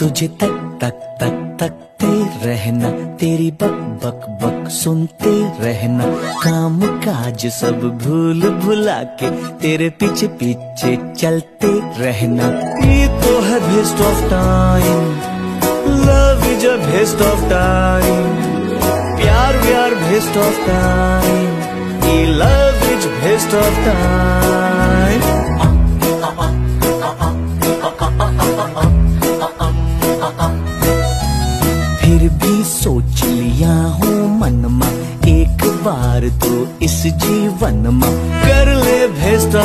तुझे तक तक तक, तकते रहना। तेरी बक बक बक सुनते रहना। काम, काज सब भूल भुला के तेरे पीछे पीछे चलते रहना। ये तो है best of time love is a best of time प्यार व्यार बेस्ट ऑफ़ टाइम ये love is best of time फिर भी सोच लिया हूँ मन में एक बार तो इस जीवन में। कर ले भेस्ता